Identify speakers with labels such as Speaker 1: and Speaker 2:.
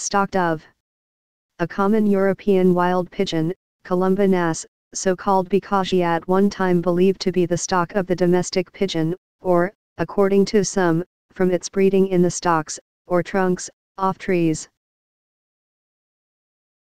Speaker 1: Stock dove. A common European wild pigeon, Columba oenas, so called because she at one time believed to be the stock of the domestic pigeon, or, according to some, from its breeding in the stocks or trunks, off trees.